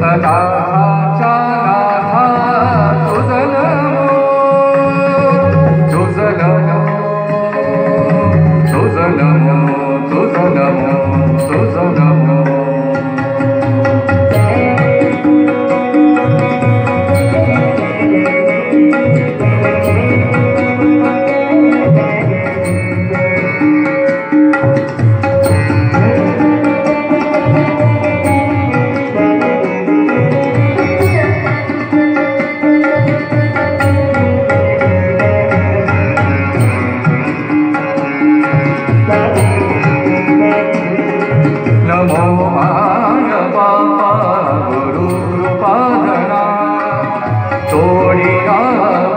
呃打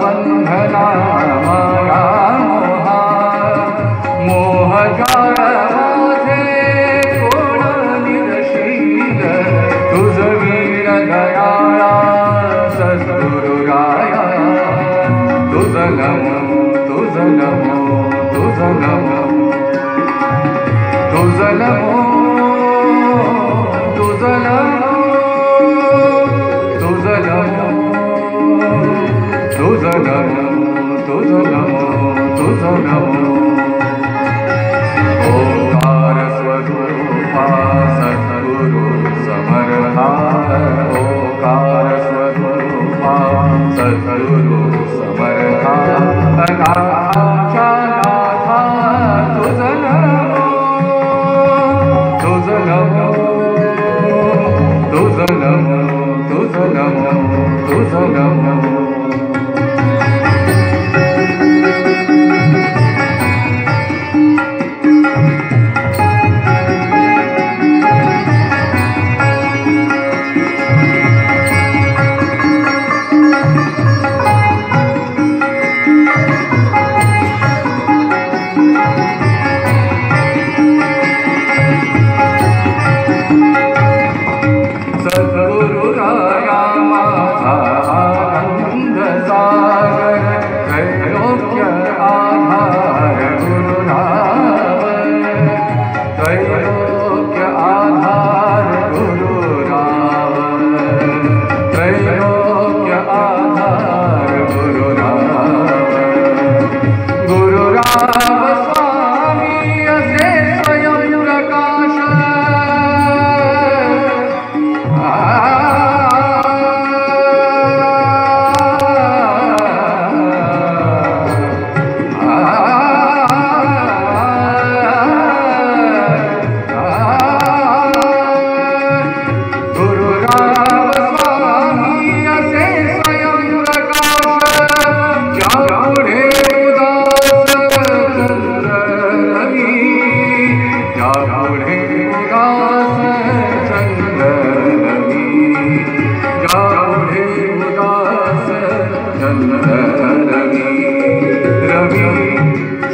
बन्धनामया मोहगारी तु गो तुज गमो तुज गमनो ओकारस्वरूपा समरदा ओकारस्वरूपा समरदाज गम तुज नग गमनो तुज गमनो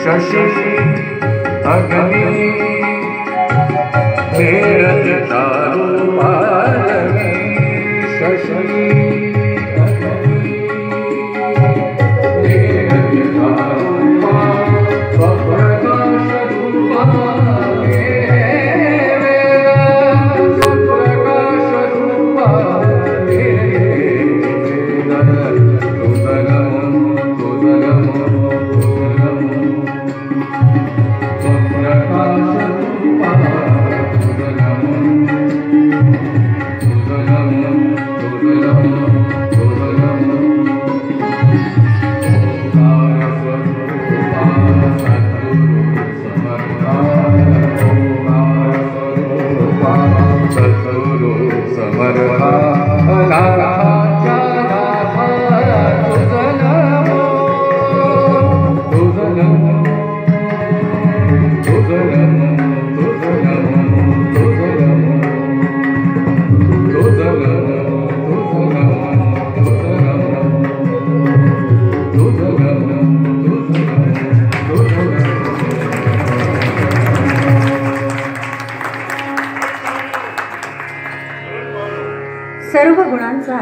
शशि अग्नि सद्गुरु समर्था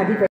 be